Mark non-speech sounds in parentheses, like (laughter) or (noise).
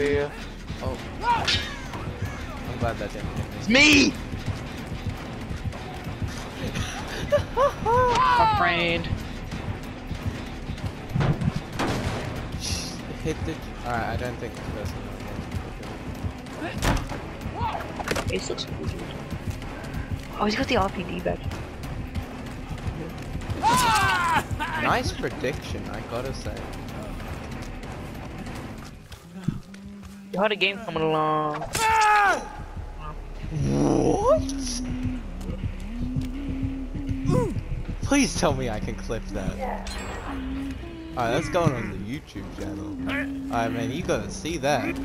Yeah. Oh. I'm glad that didn't hit It's me. (laughs) me! My friend. Hit the. Alright, I don't think this person. Ace looks cool, dude. Oh, he's got the RPD badge. Nice prediction, I gotta say. You had a game coming along. What? Please tell me I can clip that. Alright, that's going on the YouTube channel. Alright, man, you gotta see that.